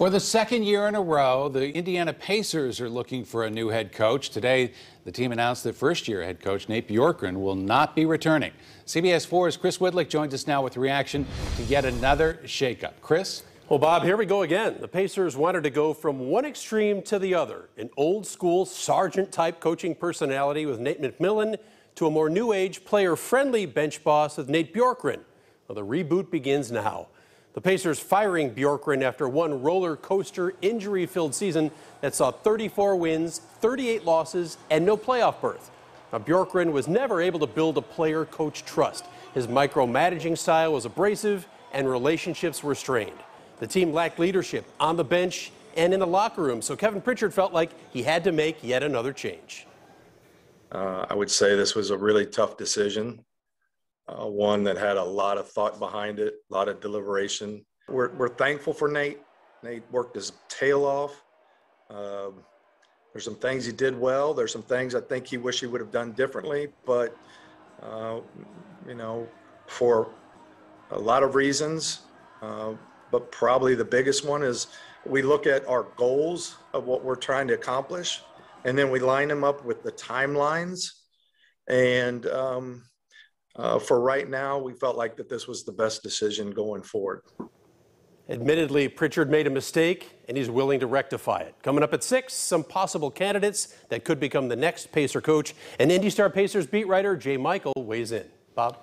For the second year in a row, the Indiana Pacers are looking for a new head coach. Today, the team announced that first year head coach Nate Bjorkgren will not be returning. CBS 4's Chris Widlick joins us now with reaction to yet another shakeup. Chris? Well, Bob, here we go again. The Pacers wanted to go from one extreme to the other an old school sergeant type coaching personality with Nate McMillan to a more new age player friendly bench boss with Nate Bjorkgren. Well, the reboot begins now. The Pacers firing Bjorkgren after one roller coaster injury filled season that saw 34 wins, 38 losses, and no playoff berth. Now, Bjorkgren was never able to build a player coach trust. His micromanaging style was abrasive and relationships were strained. The team lacked leadership on the bench and in the locker room, so Kevin Pritchard felt like he had to make yet another change. Uh, I would say this was a really tough decision uh, one that had a lot of thought behind it, a lot of deliberation. We're, we're thankful for Nate. Nate worked his tail off. Um, there's some things he did well. There's some things I think he wish he would have done differently. But, uh, you know, for a lot of reasons, uh, but probably the biggest one is we look at our goals of what we're trying to accomplish, and then we line them up with the timelines. And um, uh, for right now, we felt like that this was the best decision going forward. Admittedly, Pritchard made a mistake, and he's willing to rectify it. Coming up at 6, some possible candidates that could become the next Pacer coach. And Indy Star Pacers beat writer J. Michael weighs in. Bob?